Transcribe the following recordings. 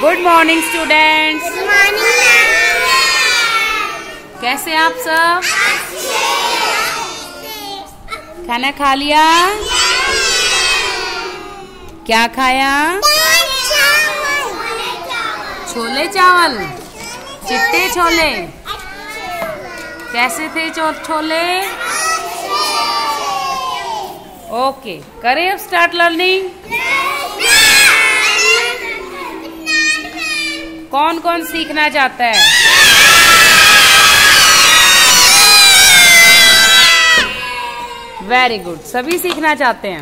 Good morning students कैसे आप सब? खाना खा लिया? क्या खाया? छोले चावल। चिट्टे छोले। कैसे थे छोले? ओके करें अब स्टार्ट लर्निंग कौन कौन सीखना चाहता है? वेरी गुड सभी सीखना चाहते हैं?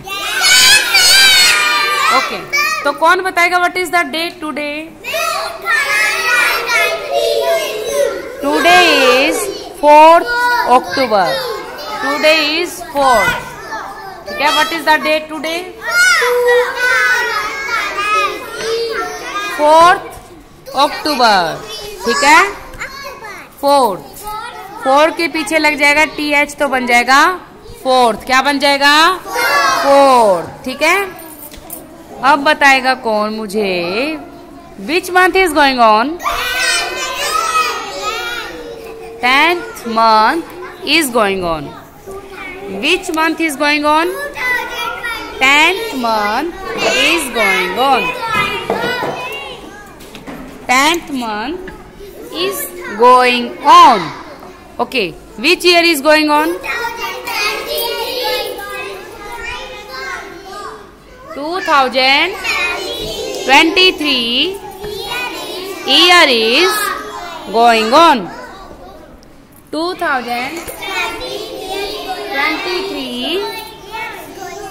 Okay okay. तो कौन बताएगा what is the date today today is fourth October today is fourth ठीक है what is the date today fourth October ठीक है? फोर्थ फोर के पीछे लग जाएगा टी एच तो बन जाएगा फोर्थ क्या बन जाएगा? फोर्थ ठीक है? अब बताएगा कौन मुझे? Which month is going on tenth month is going on which month is going on tenth month is going on tenth month is going on. Okay, which year is going on? 2023 year is going on. 2023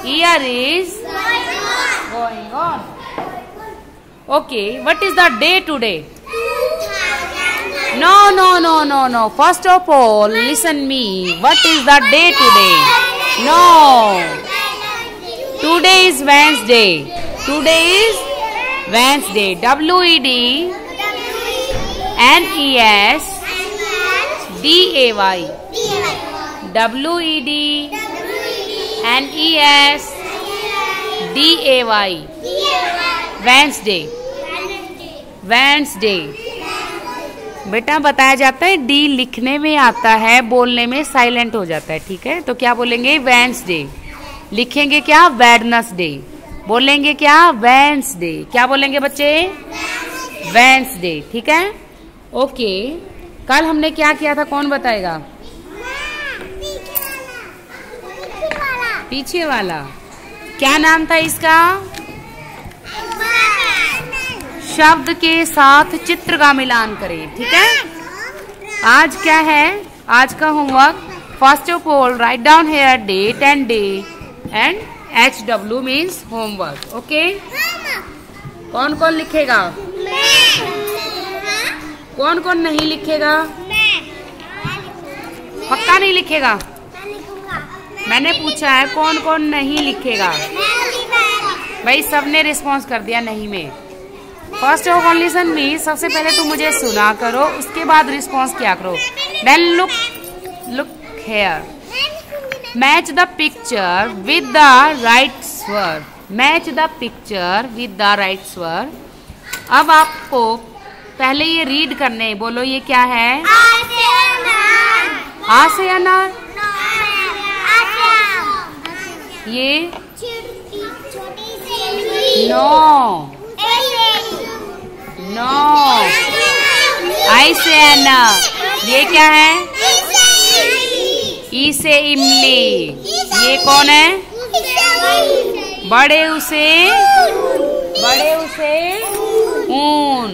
year is going on. Okay, what is the day today? No, no, no, no, no. First of all, listen me. What is the day today? No. Today is Wednesday. Today is Wednesday. W E D N E S D A Y. W E D N E S D A Y. Wednesday. Wednesday. बेटा, बताया जाता है D लिखने में आता है, बोलने में साइलेंट हो जाता है, ठीक है? तो क्या बोलेंगे? वेंस डे लिखेंगे क्या? वेडनस डे बोलेंगे क्या? वेंस डे क्या बोलेंगे बच्चे? वेंस डे ठीक है? ओके कल हमने क्या किया था? कौन बताएगा? पीछे वाला। क्या नाम था इसका? शब्द के साथ चित्र का मिलान करें, ठीक है? आज क्या है? आज का homework first of all write down here date and day and H W means homework okay कौन कौन लिखेगा? कौन कौन नहीं लिखेगा? पक्का नहीं लिखेगा? मैंने पूछा है, कौन कौन नहीं लिखेगा? भाई, सबने रिस्पॉन्स कर दिया नहीं में। First of all listen me सबसे पहले तुम मुझे सुना करो उसके बाद रिस्पॉन्स क्या करो। Then look look here match the picture with the right स्वर match the picture with the right स्वर अब आपको पहले ये रीड करने बोलो ये क्या है? आ से अनार ये नो नो आई से एना ये क्या है? ई से इमली ये कौन है? बड़े उसे बड़े उसे ऊन.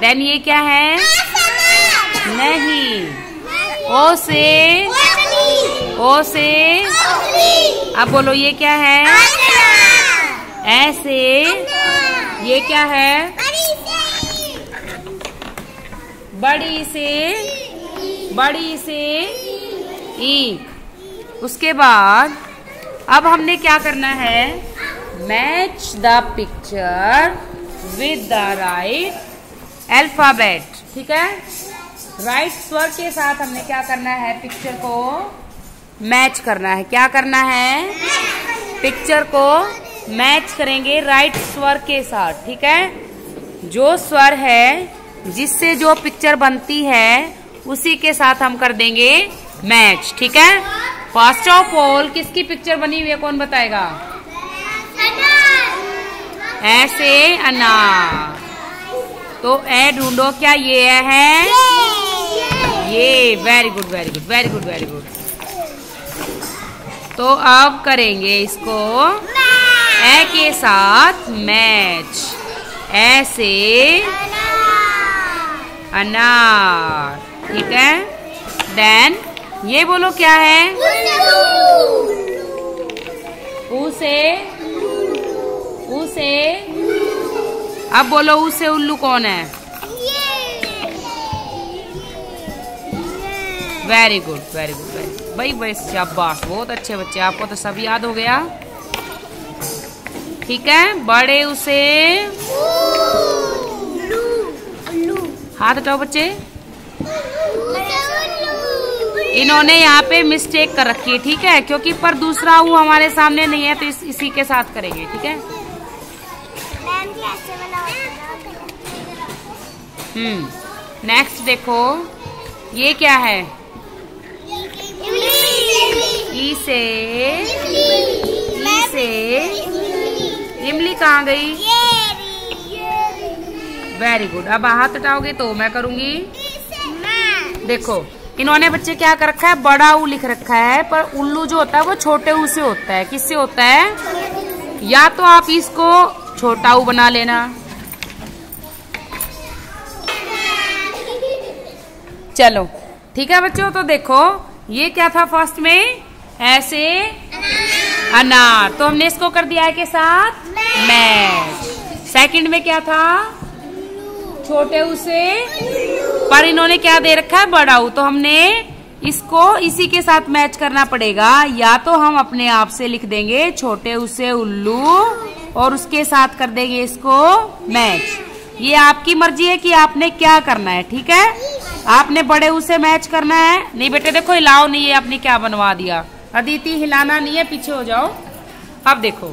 देन ये क्या है? नहीं. ओ से ओ से अब बोलो ये क्या है? ऐसे ये क्या है? बड़ी से बड़ी से ईक उसके बाद, अब हमने क्या करना है? Match the picture with the right alphabet ठीक है? राइट स्वर के साथ हमने क्या करना है? पिक्चर को मैच करना है। क्या करना है? पिक्चर को मैच करेंगे राइट स्वर के साथ। ठीक है? जो स्वर है जिससे जो पिक्चर बनती है, उसी के साथ हम कर देंगे मैच ठीक है? फ़र्स्ट ऑफ़ ऑल किसकी पिक्चर बनी हुई है, कौन बताएगा? ऐसे अनार तो ए ढूंढो, क्या ये है? ये very good very good very good very good तो अब करेंगे इसको ए के साथ मैच ऐसे अनार। ठीक है? देन ये बोलो क्या है? उसे। उसे। अब बोलो उसे उल्लू कौन है? Very good very good very भाई भाई शाबाश बहुत अच्छे बच्चे आपको तो सब याद हो गया। ठीक है? बड़े उसे। हाथ हटाओ बच्चे। इन्होंने यहाँ पे मिस्टेक कर रखी है ठीक है? क्योंकि पर दूसरा वो हमारे सामने नहीं है तो इस, इसी के साथ करेंगे ठीक है? हम्म नेक्स्ट देखो ये क्या है? ई से ई से इमली। कहाँ गई? वेरी गुड अब हाथ हटाओगे तो मैं करूँगी। देखो इन्होंने बच्चे क्या कर रखा है? बड़ा ऊ लिख रखा है पर उल्लू जो होता है वो छोटे ऊ से होता है। किससे होता है? या तो आप इसको छोटा ऊ बना लेना। चलो ठीक है बच्चों? तो देखो ये क्या था फ़र्स्ट में? ऐसे अनार। तो हमने इसको कर दिया है के साथ? मैच सेकंड में क्या था? छोटे उसे। पर इन्होंने क्या दे रखा है? बड़ा तो हमने इसको इसी के साथ मैच करना पड़ेगा। या तो हम अपने आप से लिख देंगे, छोटे उसे उल्लू, और उसके साथ कर देंगे इसको मैच ये आपकी मर्ज़ी है कि आपने क्या करना है, ठीक है? आपने बड़े उसे मैच करना है। नहीं बेटे, देखो, हिलाओ नहीं है आपने क्या बनवा दिया? अदिति, हिलाना नहीं है, पीछे हो जाओ। अब देखो।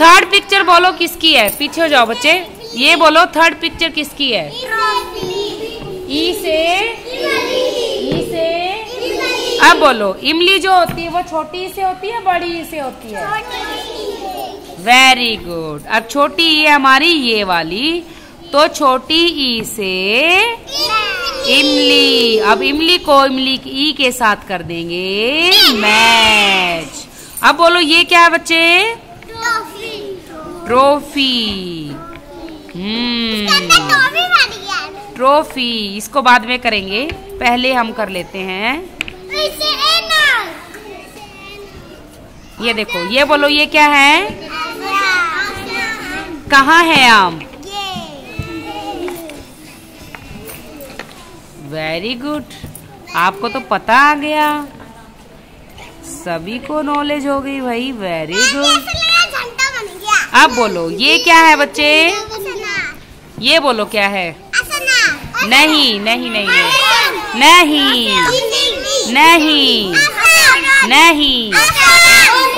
थर्ड पिक्चर बोलो किसकी है? पीछे हो जाओ बच्चे। ये बोलो थर्ड पिक्चर किसकी है? ई से? ई से? अब बोलो इमली जो होती है वो छोटी से होती है बड़ी से होती है? वेरी गुड अब छोटी ई हमारी ये वाली। तो छोटी ई से इमली। अब इमली को इमली ई के साथ कर देंगे मैच अब बोलो ये क्या है बच्चे? ट्रॉफी हम्म। ट्रॉफी इसको बाद में करेंगे। पहले हम कर लेते हैं। ये देखो ये बोलो ये क्या है? कहाँ है आम? वेरी गुड आपको तो पता आ गया। सभी को नॉलेज हो गई भाई वेरी गुड अब बोलो ये क्या है बच्चे? ये बोलो क्या है? नहीं नहीं नहीं नहीं। नहीं। नहीं।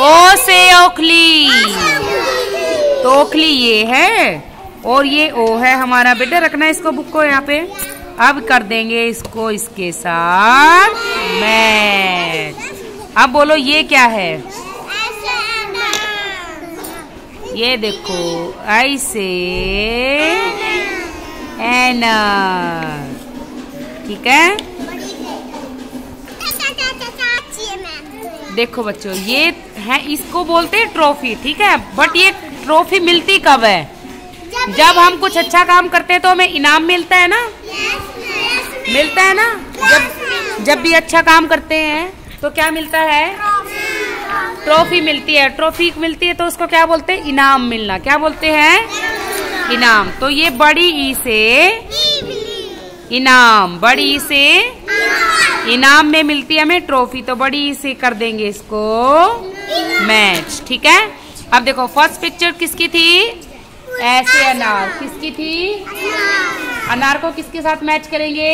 ओ से ओखली। तो ओखली ये है, और ये ओ है हमारा बेटा। रखना इसको बुक को यहाँ पे। अब कर देंगे इसको, इसके साथ मैच। अब बोलो ये क्या है? ये देखो, ऐसे एनर ठीक है? देखो बच्चों, ये है, इसको बोलते हैं ट्रॉफी, ठीक है? बट ये ट्रॉफी मिलती कब है? जब हम कुछ अच्छा काम करते हैं तो हमें इनाम मिलता है ना? मिलता है ना? जब जब भी अच्छा काम करते हैं तो क्या मिलता है? ट्रॉफी मिलती है। ट्रॉफी मिलती है तो उसको क्या बोलते हैं? इनाम मिलना। क्या बोलते हैं? इनाम। तो ये बड़ी ई से इनाम, बड़ी ई से इनाम में मिलती है हमें ट्रॉफी तो बड़ी ई से कर देंगे इसको मैच, ठीक है? अब देखो, फ़र्स्ट पिक्चर किसकी थी? ऐसे अनार। किसकी थी? अनार को किसके साथ मैच करेंगे?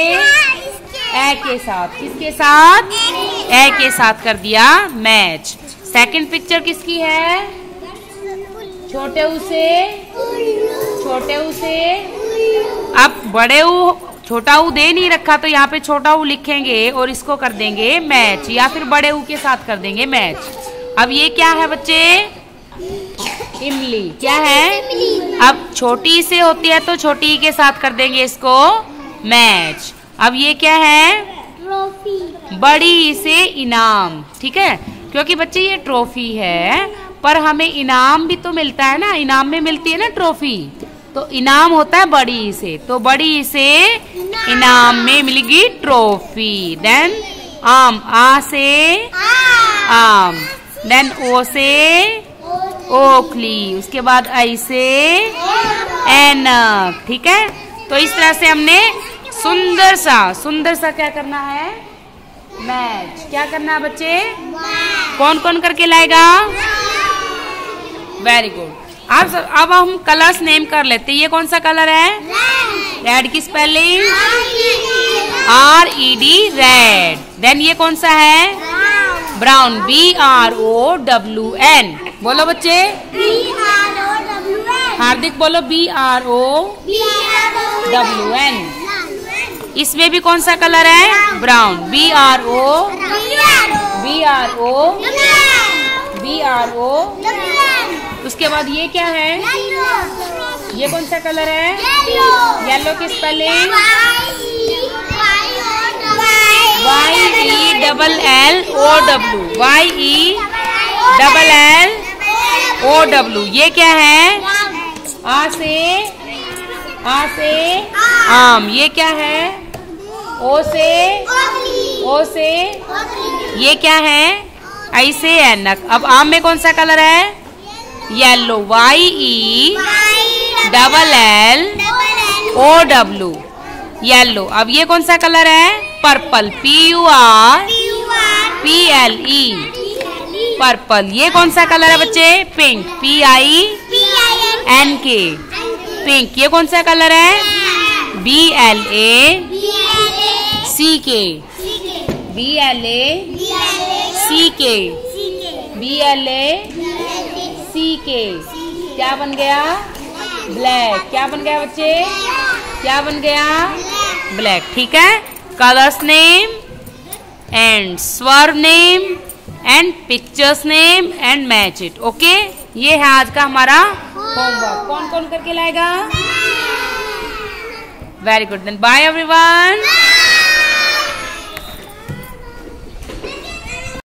ए के साथ। किसके साथ? ए के साथ कर दिया मैच। सेकंड पिक्चर किसकी है? छोटे उसे छोटे से। अब बड़े ऊ छोटा ऊ दे नहीं रखा तो यहाँ पे छोटा ऊ लिखेंगे और इसको कर देंगे मैच या फिर बड़े ऊ के साथ कर देंगे मैच अब ये क्या है बच्चे? इमली। क्या है? अब छोटी से होती है तो छोटी के साथ कर देंगे इसको मैच अब ये क्या है? ट्रॉफी बड़ी से इनाम ठीक है? क्योंकि बच्चे ये ट्रॉफी है पर हमें इनाम भी तो मिलता है ना इनाम में मिलती है ना ट्रॉफी तो इनाम होता है बड़ी से तो बड़ी से इनाम में मिलेगी ट्रॉफी। देन आम आ से आम। देन ओ से ओखली। उसके बाद आई से एनक ठीक है? तो इस तरह से हमने सुंदर सा सुंदर सा क्या करना है? मैच क्या करना है बच्चे? कौन कौन करके लाएगा? वेरी गुड अब सब- अब हम कलर्स नेम कर लेते हैं। ये कौन सा कलर है? रेड की spelling R E D red then ये कौन सा है? Brown B R O W N बोलो बच्चे। हार्दिक बोलो B R O W N इसमें भी कौन सा कलर है? Brown B R O B R O B R O उसके बाद ये क्या है? ये कौन सा कलर है? येलो की spelling Y E double L O W Y E double L O W ये क्या है? आ से आ से, आम. ये क्या है? ओ से ओ से, ये क्या है? ऐसे एनक अब आम में कौन सा कलर है? Yellow Y E double L O W yellow अब ये कौन सा कलर है? Purple P U R P L E purple ये कौन सा कलर है बच्चे? Pink P I N K pink ये कौन सा कलर है? बी एल ए सी के बी एल ए सी के बी एल ए सी के। क्या बन गया? ब्लैक क्या बन गया बच्चे? क्या बन गया? ब्लैक ठीक है? कलर्स नेम एंड स्वर name and pictures name and match it okay ये है आज का हमारा होमवर्क कौन कौन करके लाएगा? Very good then bye everyone